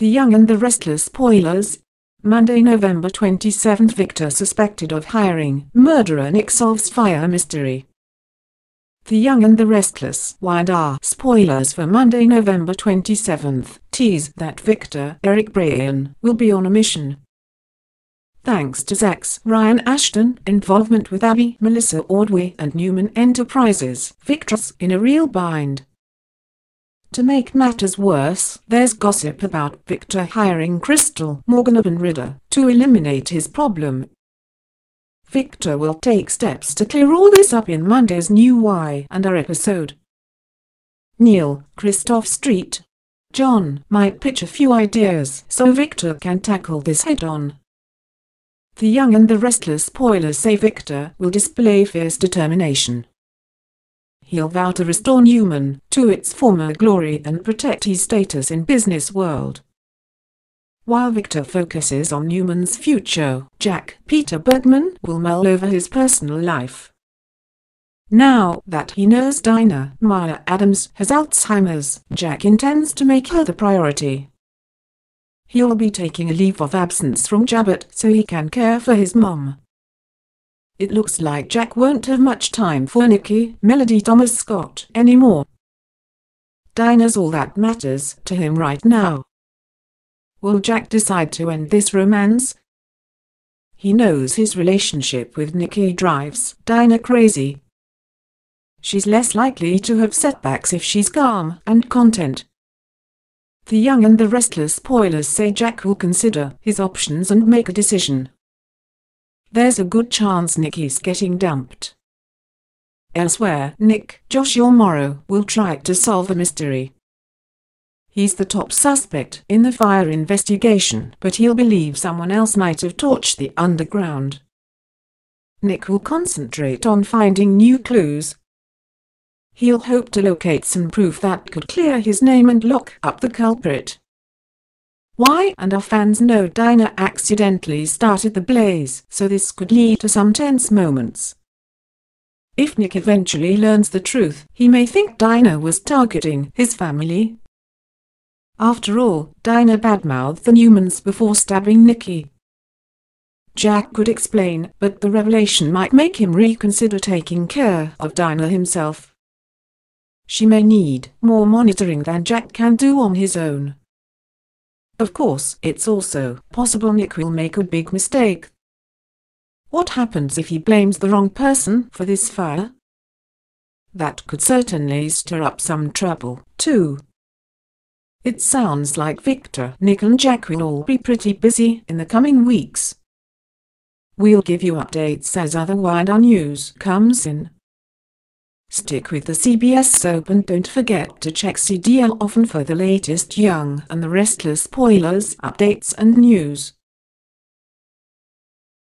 The Young and the Restless spoilers. Monday, November 27 Victor suspected of hiring murderer Nick solves fire mystery. The Young and the Restless Y and R spoilers for Monday, November 27th tease that Victor Eric Braeden will be on a mission. Thanks to Zack's Ryan Ashton involvement with Abby Melissa Ordway and Newman Enterprises, Victor's in a real bind. To make matters worse, there's gossip about Victor hiring Crystal Morgan Ritter to eliminate his problem. Victor will take steps to clear all this up in Monday's new Y and R episode. Neil, Kristoff Street. John might pitch a few ideas so Victor can tackle this head-on. The young and the restless spoilers say Victor will display fierce determination he'll vow to restore Newman to its former glory and protect his status in business world. While Victor focuses on Newman's future, Jack Peter Bergman will mull over his personal life. Now that he knows Dinah Marla Adams has Alzheimer's, Jack intends to make her the priority. He'll be taking a leave of absence from Jabot so he can care for his mom. It looks like Jack won't have much time for Nikki, Melody Thomas Scott, anymore. Dinah's all that matters to him right now. Will Jack decide to end this romance? He knows his relationship with Nikki drives Dinah crazy. She's less likely to have setbacks if she's calm and content. The young and the restless spoilers say Jack will consider his options and make a decision. There's a good chance Nikki's getting dumped. Elsewhere, Nick Joshua Morrow will try to solve a mystery. He's the top suspect in the fire investigation, but he'll believe someone else might have torched the underground. Nick will concentrate on finding new clues. He'll hope to locate some proof that could clear his name and lock up the culprit. Y and R fans know Dinah accidentally started the blaze, so this could lead to some tense moments. If Nick eventually learns the truth, he may think Dinah was targeting his family. After all, Dinah badmouthed the Newmans before stabbing Nikki. Jack could explain, but the revelation might make him reconsider taking care of Dinah himself. She may need more monitoring than Jack can do on his own. Of course, it's also possible Nick will make a big mistake. What happens if he blames the wrong person for this fire? That could certainly stir up some trouble, too. It sounds like Victor, Nick and Jack will all be pretty busy in the coming weeks. We'll give you updates as other Y and R news comes in. Stick with the CBS soap and don't forget to check CDL often for the latest Young and the Restless spoilers, updates and news.